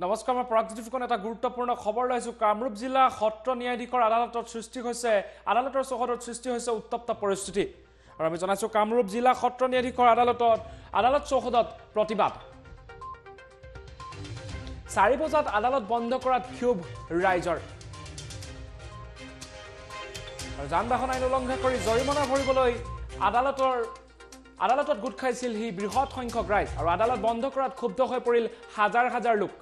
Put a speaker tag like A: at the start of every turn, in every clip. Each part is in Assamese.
A: নমস্কাৰ মই পৰাগজ্যোতি ফুকন। এটা গুৰুত্বপূৰ্ণ খবৰ লৈ আহিছোঁ। কামৰূপ জিলা সত্ৰ ন্যায়াধীশৰ আদালতত সৃষ্টি হৈছে আদালতৰ চৌহদত সৃষ্টি হৈছে উত্তপ্ত পৰিস্থিতি। আৰু আমি জনাইছোঁ কামৰূপ জিলা সত্ৰ ন্যায়াধীশৰ আদালতত আদালত চৌহদত প্ৰতিবাদ। চাৰি বজাত আদালত বন্ধ কৰাত ক্ষোভ ৰাইজৰ। আৰু যান বাহন আইন উলংঘা কৰি জৰিমনা ভৰিবলৈ আদালতৰ আদালতত গোট খাইছিল সি বৃহৎ সংখ্যক ৰাইজ। আৰু আদালত বন্ধ কৰাত ক্ষুব্ধ হৈ পৰিল হাজাৰ হাজাৰ লোক।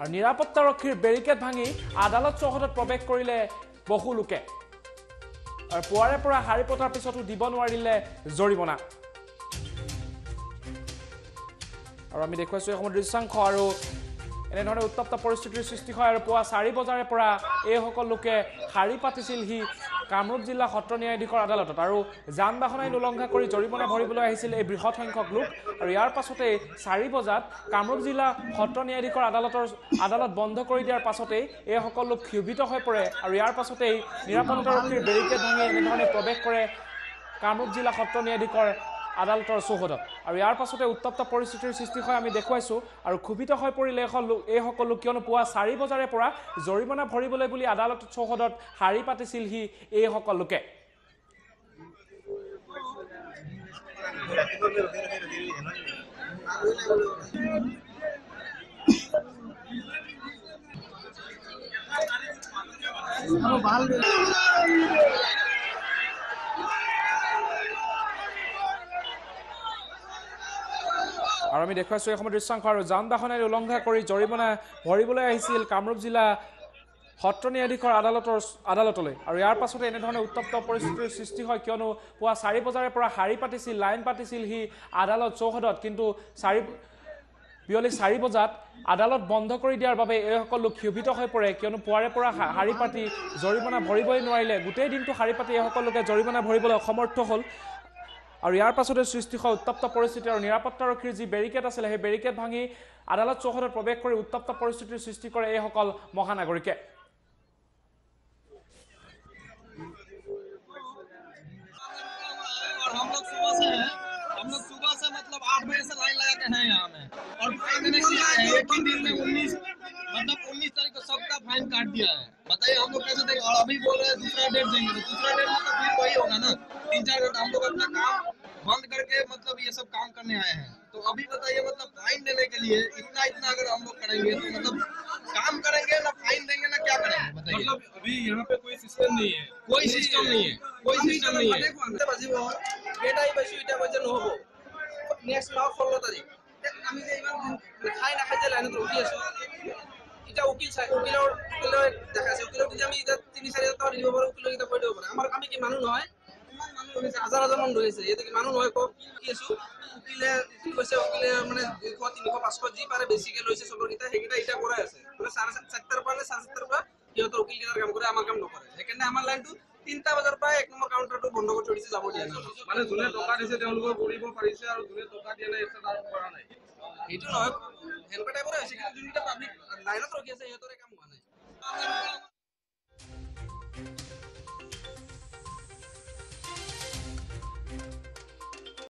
A: আৰু নিৰাপত্তাৰক্ষীৰ বেৰিকেড ভাঙি আদালত চৌহদত প্ৰৱেশ কৰিলে বহু লোকে। আৰু পুৱাৰে পৰা শাৰী পতাৰ পিছতো দিব নোৱাৰিলে জৰিমনা। আৰু আমি দেখুৱাইছোঁ এই সময়ত দৃশ্যাংশ আৰু এনেধৰণে উত্তপ্ত পৰিস্থিতিৰ সৃষ্টি হয় আৰু পুৱা চাৰি বজাৰে পৰা এইসকল লোকে শাৰী পাতিছিল সি কামৰূপ জিলা সত্ৰ ন্যায়াধীশৰ আদালতত আৰু যান বাহন আইন উলংঘা কৰি জৰিমনা ভৰিবলৈ আহিছিল এই বৃহৎ সংখ্যক লোক আৰু ইয়াৰ পাছতেই চাৰি বজাত কামৰূপ জিলা সত্ৰ ন্যায়াধীশৰ আদালতৰ আদালত বন্ধ কৰি দিয়াৰ পাছতেই এইসকল লোক ক্ষোভিত হৈ পৰে আৰু ইয়াৰ পাছতেই নিৰাপত্তাৰক্ষীৰ বেৰিকেড ভাঙি এনেধৰণে প্ৰৱেশ কৰে কামৰূপ জিলা সত্ৰ ন্যায়াধীশৰ আদালতৰ চৌহদত। আৰু ইয়াৰ পাছতে উত্তপ্ত পৰিস্থিতিৰ সৃষ্টি হয় আমি দেখুৱাইছোঁ। আৰু ক্ষোভিত হৈ পৰিলে লোক এইসকল লোক কিয়নো পুৱা চাৰি বজাৰে পৰা জৰিমনা ভৰিবলৈ বুলি আদালত চৌহদত শাৰী পাতিছিল সি এইসকল লোকে আৰু আমি দেখুৱাইছোঁ এই সময়ত দৃশ্যাংশ আৰু যান বাহন আইন উলংঘা কৰি জৰিমনা ভৰিবলৈ আহিছিল কামৰূপ জিলা সত্ৰ ন্যায়াধীশৰ আদালতৰ আদালতলৈ। আৰু ইয়াৰ পাছতে এনেধৰণে উত্তপ্ত পৰিস্থিতিৰ সৃষ্টি হয় কিয়নো পুৱা চাৰি বজাৰে পৰা শাৰী পাতিছিল লাইন পাতিছিল সি আদালত চৌহদত। কিন্তু চাৰি বিয়লি চাৰি বজাত আদালত বন্ধ কৰি দিয়াৰ বাবে এইসকল লোক ক্ষোভিত হৈ পৰে। কিয়নো পুৱাৰে পৰা শাৰী পাতি জৰিমনা ভৰিবই নোৱাৰিলে। গোটেই দিনটো শাৰী পাতি এইসকল লোকে জৰিমনা ভৰিবলৈ অসমৰ্থ হ'ল। আৰু ইয়াৰ পাছতে সৃষ্টি হয় উত্তপ্ত পৰিস্থিতি আৰু নিৰাপত্তাৰক্ষীৰ যি বেৰিকেড আছিলে সেই বেৰিকেড ভাঙি আদালত চৌহদত প্ৰৱেশ কৰি উত্তপ্ত পৰিস্থিতিৰ সৃষ্টি কৰে এইসকল মহানাগৰিকে
B: और हम लोग सुबह से हैं हम लोग सुबह से मतलब आठ बजे से लाइन लगा के हैं यहाँ में और फाइन देने के लिए आए हैं एक ही दिन में उन्नीस मतलब उन्नीस तारीख को सबका फाइन काट दिया है बताइए हम लोग कैसे देंगे और अभी बोल रहे हैं दूसरा डेट देंगे तो दूसरा डेट में तो फिर वही होगा ना तीन चार घंटा हम लोग अपना काम बंद करके मतलब ये सब काम करने आए हैं तो अभी बताइए मतलब फाइन देने के लिए इतना इतना अगर हम लोग करेंगे तो मतलब काम करेंगे ना फाइन देंगे ना क्या करेंगे बताइए
C: मतलब अभी यहाँ पे कोई सिस्टम नहीं है
B: कोई सिस्टम नहीं है कोई सिस्टम नहीं है
D: বাজিব কেইটাই পাইছো এতিয়া কৈছে নহ'ব নেক্সট মাহৰ ষোল্ল তাৰিখ তে আমি যে ইমান দিন খাই নাখাই যে লাইনত ৰখি আছো এতিয়া উকিল চাই উকিলৰ উকিলৰ দেখাইছে উকিলক যদি আমি এতিয়া তিনি চাৰি হাজাৰ টকা দিব পাৰো উকিলক এতিয়া কৈ দিব পাৰে আমাৰ আমি কি মানুহ নহয় হাজাৰ হাজাৰ মানুহ ৰখিছে ইয়াতে কি মানুহ নহয় কওক কি আছো উকিলে উকিল কৈছে উকিলে মানে দুইশ তিনিশ পাঁচশ যি পাৰে বেছিকে লৈছে চবৰ কেইটা সেইকেইটা এতিয়া কৰাই আছে। মানে চাৰে চাৰি- চাৰিটাৰ পৰা নে চাৰে চাৰিটাৰ পৰা সিহঁতৰ উকিল কেইটাৰ কাম কৰে আমাৰ কাম নকৰে। সেইকাৰণে আমাৰ লাইনটো তিনিটা বজাৰ পৰা এক নম্বৰ কাউণ্টাৰটো বন্ধ কৰি থৈ দিছে যাব দিয়া নাই।
C: মানে যোনে টকা দিছে তেওঁলোকৰ কৰিব পাৰিছে আৰু যোনে টকা দিয়া নাই তাৰ কৰা নাই।
D: সেইটো নহয় সেনেকুৱা টাইপৰে হৈছে কিন্তু যোনকেইটা পাব্লিক লাইনত ৰখি আছে সিহঁতৰে কাম হোৱা নাই।